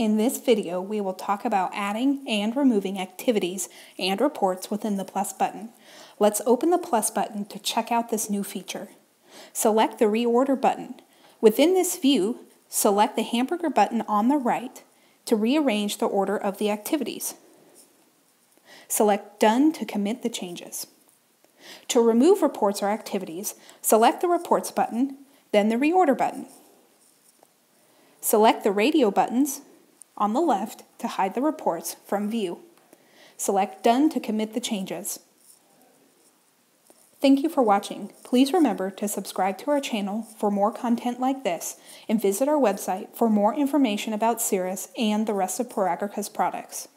In this video, we will talk about adding and removing activities and reports within the plus button. Let's open the plus button to check out this new feature. Select the reorder button. Within this view, select the hamburger button on the right to rearrange the order of the activities. Select Done to commit the changes. To remove reports or activities, select the Reports button, then the Reorder button. Select the radio buttons on the left to hide the reports from view. Select Done to commit the changes. Thank you for watching. Please remember to subscribe to our channel for more content like this and visit our website for more information about Sirrus and the rest of Proagrica's products.